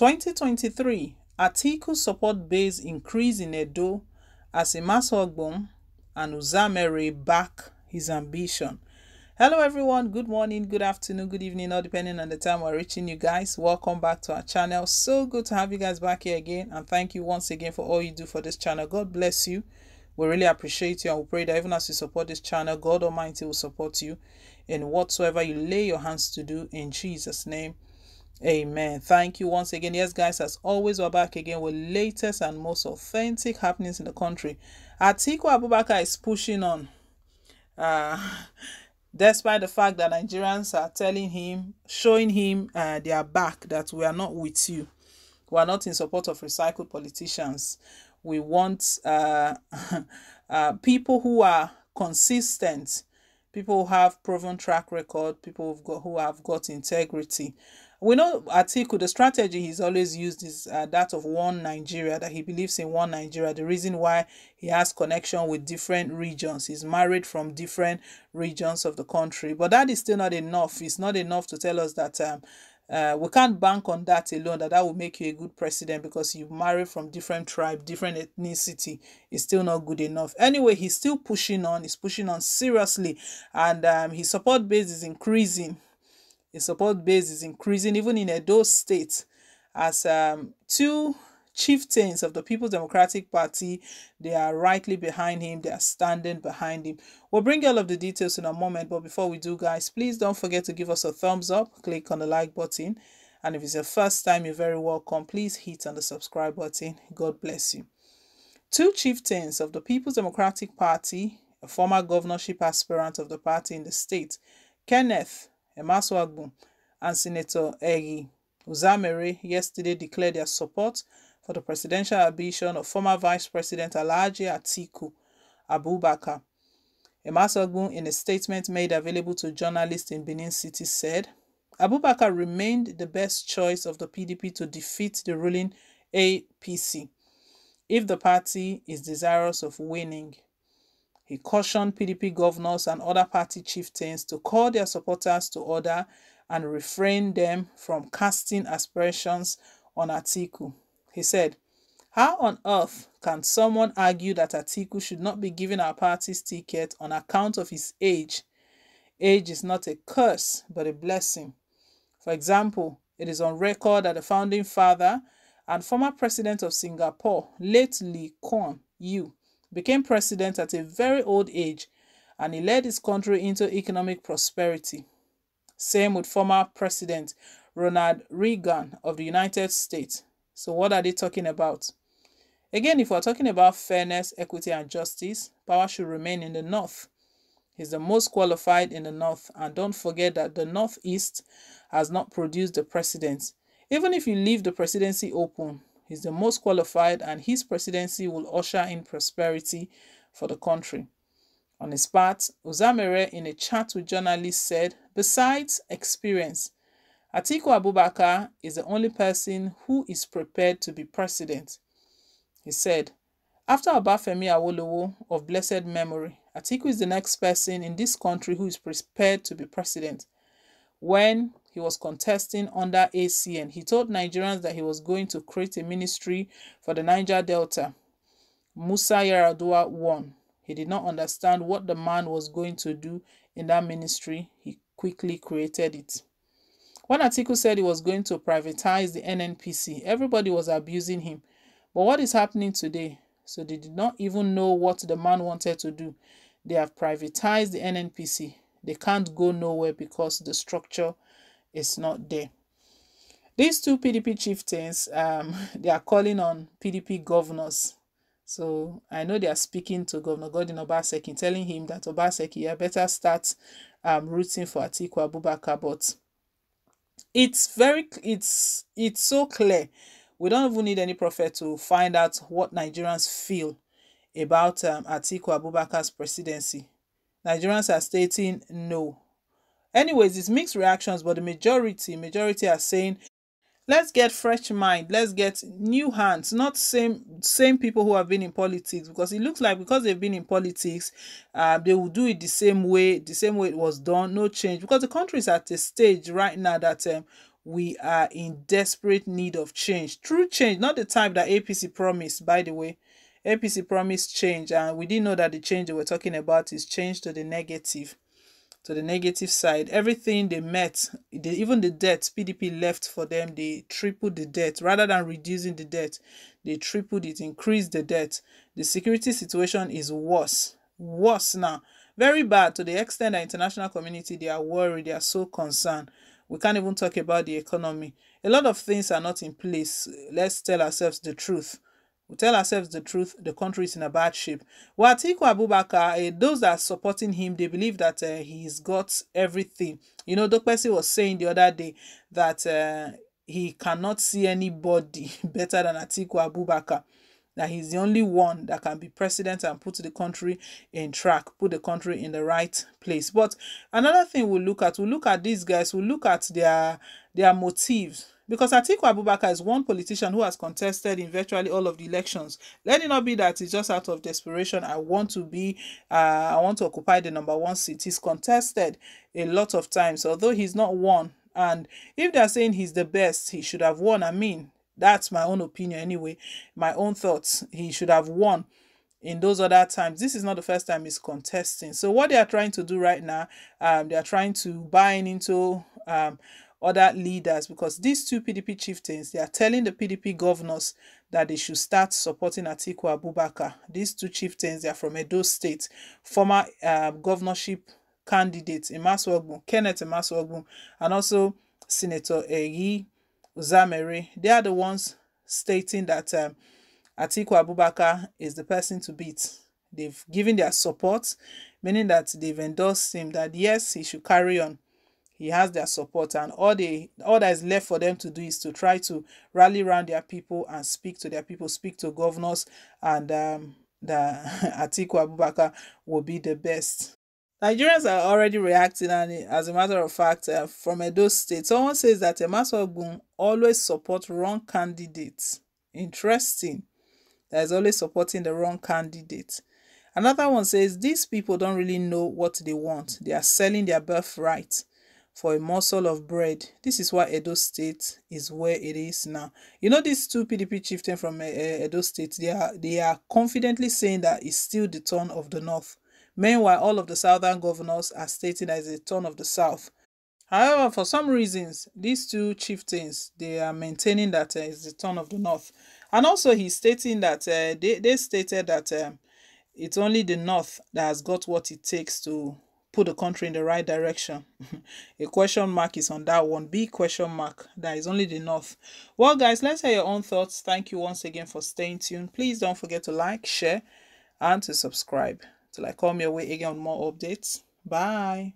2023 Atiku support base increase in Edo as Imasuagbon and Uzamere back his ambition. Hello everyone, good morning, good afternoon, good evening, all depending on the time we're reaching you guys. Welcome back to our channel. So good to have you guys back here again and thank you once again for all you do for this channel. God bless you. We really appreciate you and we pray that even as you support this channel, God Almighty will support you in whatsoever you lay your hands to do in Jesus' name. Amen. Thank you once again. Yes, guys, as always, we're back again with latest and most authentic happenings in the country. Atiku Abubakar is pushing on. Uh, despite the fact that Nigerians are telling him, showing him uh, their back, that we are not with you. We are not in support of recycled politicians. We want uh, uh, people who are consistent, people who have proven track record, people who've got, who have got integrity we know Atiku, the strategy he's always used is uh, that of one Nigeria, that he believes in one Nigeria. The reason why he has connection with different regions, he's married from different regions of the country. But that is still not enough. It's not enough to tell us that um, uh, we can't bank on that alone, that that will make you a good president because you marry from different tribe, different ethnicity. It's still not good enough. Anyway, he's still pushing on. He's pushing on seriously. And um, his support base is increasing his support base is increasing even in Edo State as um, two chieftains of the People's Democratic Party, they are rightly behind him, they are standing behind him. We'll bring all of the details in a moment, but before we do, guys, please don't forget to give us a thumbs up, click on the like button, and if it's your first time, you're very welcome. Please hit on the subscribe button. God bless you. Two chieftains of the People's Democratic Party, a former governorship aspirant of the party in the state, Kenneth Imasuagbon and Senator Ehigie Uzamere yesterday declared their support for the presidential ambition of former Vice President Alhaji Atiku Abubakar. Imasuagbon, in a statement made available to journalists in Benin City, said, Abubakar remained the best choice of the PDP to defeat the ruling APC if the party is desirous of winning. He cautioned PDP governors and other party chieftains to call their supporters to order and refrain them from casting aspersions on Atiku. He said, How on earth can someone argue that Atiku should not be given our party's ticket on account of his age? Age is not a curse, but a blessing. For example, it is on record that the founding father and former president of Singapore, late Lee Kuan Yew, became president at a very old age and he led his country into economic prosperity. Same with former President Ronald Reagan of the United States. So, what are they talking about? Again, if we're talking about fairness, equity, and justice, power should remain in the North. He's the most qualified in the North, and don't forget that the Northeast has not produced the president. Even if you leave the presidency open, He's the most qualified, and his presidency will usher in prosperity for the country. On his part, Uzamere, in a chat with journalists, said, Besides experience, Atiku Abubakar is the only person who is prepared to be president. He said, After Obafemi Awolowo of blessed memory, Atiku is the next person in this country who is prepared to be president. When he was contesting under ACN. He told Nigerians that he was going to create a ministry for the Niger Delta. Musa Yar'Adua won. He did not understand what the man was going to do in that ministry. He quickly created it. One article said he was going to privatize the NNPC, everybody was abusing him. But what is happening today? So they did not even know what the man wanted to do. They have privatized the NNPC. They can't go nowhere because the structure is not there. These two PDP chieftains, um, they are calling on PDP governors. So I know they are speaking to Governor Godwin Obaseki, telling him that Obaseki, you better start um, rooting for Atiku Abubakar. But it's very, it's it's so clear. We don't even need any prophet to find out what Nigerians feel about um, Atiku Abubakar's presidency. Nigerians are stating no anyways it's mixed reactions but the majority majority are saying let's get fresh mind. Let's get new hands. Not same same people who have been in politics because it looks like because they've been in politics uh, they will do it the same way the same way it was done. No change. Because the country is at a stage right now that um, we are in desperate need of change. True change, not the type that APC promised, by the way. APC promised change, and we didn't know that the change they were talking about is change to the negative to the negative side. Everything they met, they, even the debt PDP left for them, they tripled the debt rather than reducing the debt. They tripled it, increased the debt. The security situation is worse, worse now, very bad to the extent that international community they are worried, they are so concerned. We can't even talk about the economy. A lot of things are not in place. Let's tell ourselves the truth we tell ourselves the truth, the country is in a bad shape. Well, Atiku Abubakar, uh, those that are supporting him, they believe that uh, he's got everything. You know, Dokpesi was saying the other day that uh, he cannot see anybody better than Atiku Abubakar. That he's the only one that can be president and put the country in track, put the country in the right place. But another thing we'll look at, we'll look at these guys, we'll look at their their motives because Atiku Abubakar is one politician who has contested in virtually all of the elections. Let it not be that it's just out of desperation. I want to be, uh, I want to occupy the number one seat. He's contested a lot of times, although he's not won. And if they're saying he's the best, he should have won. I mean, that's my own opinion anyway, my own thoughts. He should have won in those other times. This is not the first time he's contesting. So what they are trying to do right now, um, they are trying to buy into um, other leaders because these two PDP chieftains, they are telling the PDP governors that they should start supporting Atiku Abubakar. These two chieftains, they are from Edo State, former uh, governorship candidates, Imasuagbon, Kenneth Imasuagbon, and also Senator Ehigie Uzamere. They are the ones stating that um, Atiku Abubakar is the person to beat. They've given their support, meaning that they've endorsed him that yes, he should carry on he has their support and all they all that is left for them to do is to try to rally around their people and speak to their people speak to governors and um the Atiku Abubakar will be the best Nigerians are already reacting, and as a matter of fact, uh, from Edo State, someone says that Emerson Ogun always support wrong candidates. Interesting. That is always supporting the wrong candidate. Another one says these people don't really know what they want. They are selling their birthright for a morsel of bread. This is why Edo State is where it is now. You know these two PDP chieftains from uh, Edo State, they are they are confidently saying that it's still the turn of the north. Meanwhile, all of the southern governors are stating that it's the turn of the south. However, for some reasons, these two chieftains they are maintaining that uh, it's the turn of the north, and also he's stating that uh, they they stated that it's only the north that has got what it takes to put the country in the right direction. a question mark is on that one. Big question mark. That is only the north. Well, guys, let's hear your own thoughts. Thank you once again for staying tuned. Please don't forget to like, share, and to subscribe. Till I come your way again on more updates. Bye.